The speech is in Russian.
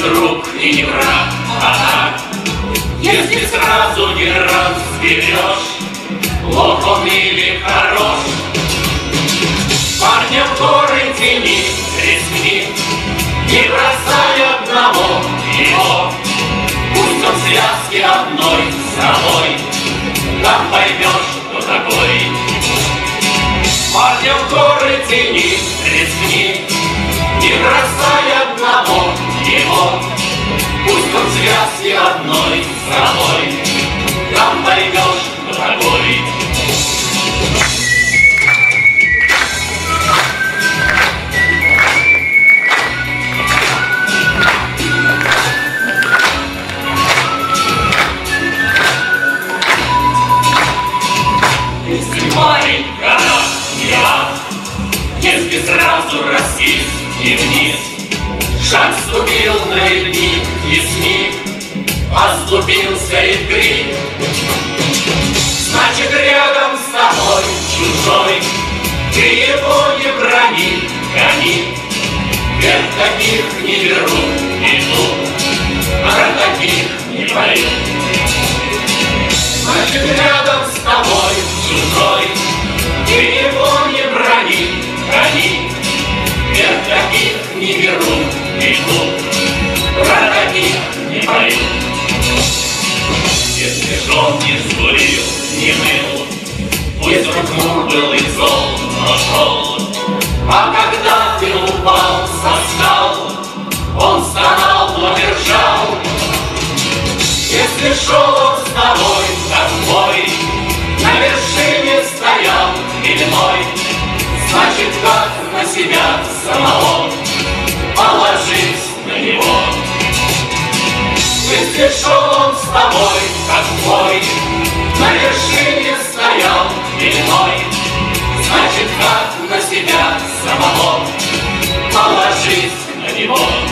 друг и не враг, а так. Если сразу не разберешь, лох он или хорош. Парня в горы тени рискни, не бросай одного его. Пусть он связки одной с собой, там поймешь, кто такой. Парня в горы тени рискни, не бросай Пусть он в связке одной с собой, там такой. Если парень гора, я, если сразу расти и вниз, Шаг ступил на ледник и сник, Оступился и крик. Значит, рядом с тобой чужой, Ты его не брони, гони. Вверх таких не беру, иду, А про таких не пою. Значит, рядом с тобой чужой, Ты его не брони, гони. Вверх таких не беру, не жду, пророби не пою. Если жен не скурил, не мыл, пусть вдруг был и зол, но шел. А когда ты упал со скал, он стонал, но держал. Если шел шел он с тобой, как твой. На вершине стоял иной, Значит, как на себя самого положить на него.